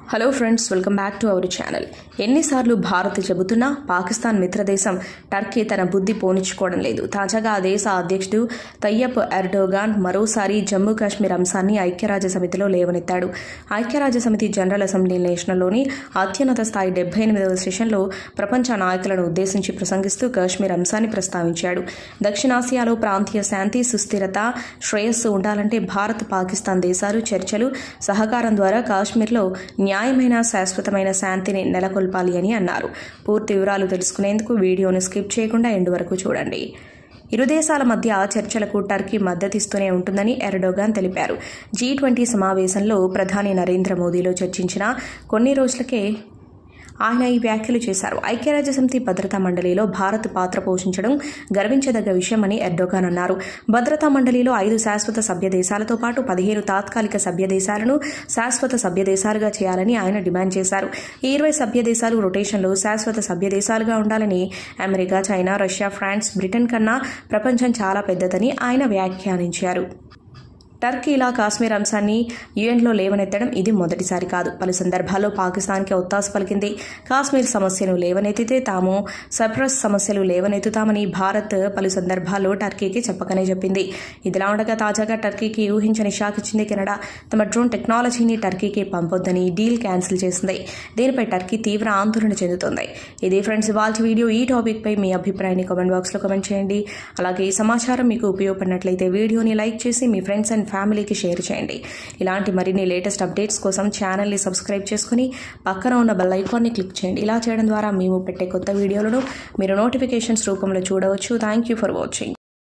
Hello friends welcome back to our channel ఎన్నిసార్లు భారత్ చెబుతున్నా Pakistan మిత్రదేశం Turkey తన బుద్ధి పోనిచ్చుకోవడం లేదు. తాజాగా ఆ దేశ అధ్యక్షుడు తయ్యప్ ఎర్డోగాన్ మరోసారి జమ్మూ కాశ్మీర్ అంశాన్ని ఐక్యరాజ్య సమితిలో లేవనెత్తాడు. ఐక్యరాజ్య సమితి జనరల్ అసెంబ్లీ నేషనల్లోని అత్యున్నత స్థాయి డెబ్బై ఎనిమిదవ సెషన్లో ప్రపంచ నాయకులను ఉద్దేశించి ప్రసంగిస్తూ కాశ్మీర్ అంశాన్ని ప్రస్తావించాడు. దక్షిణాసియాలో ప్రాంతీయ శాంతి సుస్థిరత శ్రేయస్సు ఉండాలంటే భారత్ పాకిస్తాన్ దేశాలు చర్చలు సహకారం ద్వారా కాశ్మీర్లో న్యాయమైన శాశ్వతమైన శాంతిని నెలకొల్పాలి అని అన్నారు. పూర్తి వివరాలు తెలుసుకునేందుకు వీడియోను స్కిప్ చేయకుండా ఎండు వరకు చూడండి. ఇరు దేశాల మధ్య చర్చలకు టర్కీ మద్దతిస్తూనే ఉంటుందని ఎర్డోగాన్ తెలిపారు. జీ ట్వంటీ సమావేశంలో ప్రధాని నరేంద్ర మోదీలో చర్చించిన కొన్ని రోజులకే ఆయన ఈ వ్యాఖ్యలు చేశారు. ఐక్యరాజ్య సమితి భద్రతా మండలిలో భారత్ పాత్ర పోషించడం గర్వించదగ్గ విషయమని ఎర్డోగాన్ అన్నారు. భద్రతా మండలిలో ఐదు శాశ్వత సభ్య దేశాలతో పాటు పదిహేను తాత్కాలిక సభ్య దేశాలను శాశ్వత సభ్య దేశాలుగా చేయాలని ఆయన డిమాండ్ చేశారు. ఈ ఇరవై సభ్య దేశాలు రొటేషన్లో శాశ్వత సభ్య దేశాలుగా ఉండాలని America China Russia France Britain కన్నా ప్రపంచం చాలా పెద్దదని ఆయన వ్యాఖ్యానించారు. టర్కీ ఇలా కాశ్మీర్ అంశాన్ని యుఎన్లో లేవనెత్తడం ఇది మొదటిసారి కాదు. పలు సందర్భాల్లో పాకిస్తాన్కి ఒత్తాస పలికింది. కాశ్మీర్ సమస్యను లేవనెత్తితే తాము సర్ప్రస్ సమస్యలు లేవనెత్తుతామని భారత్ పలు సందర్భాల్లో టర్కీకి చెప్పకనే చెప్పింది. ఇదిలా ఉండగా తాజాగా టర్కీకి ఊహించని షాక్ ఇచ్చింది కెనడా. తమ డ్రోన్ టెక్నాలజీని టర్కీకి పంపొద్దని డీల్ క్యాన్సిల్ చేసింది. దీనిపై టర్కీ తీవ్ర ఆందోళన చెందుతోంది. ఇది ఫ్రెండ్స్ ఇవాళ వీడియో ఈ టాపిక్పై మీ అభిప్రాయాన్ని కామెంట్ బాక్స్లో కామెంట్ చేయండి. అలాగే ఈ సమాచారం మీకు ఉపయోగపడినట్లయితే వీడియోని లైక్ చేసి మీ ఫ్రెండ్స్ అండ్ ఫ్యామిలీకి షేర్ చేయండి. ఇలాంటి మరిన్ని లేటెస్ట్ అప్డేట్స్ కోసం ఛానల్ని సబ్స్క్రైబ్ చేసుకుని పక్కన ఉన్న బెల్ ఐకాన్ని క్లిక్ చేయండి. ఇలా చేయడం ద్వారా మేము పెట్టే కొత్త వీడియోలను మీరు నోటిఫికేషన్స్ రూపంలో చూడవచ్చు. Thank you for watching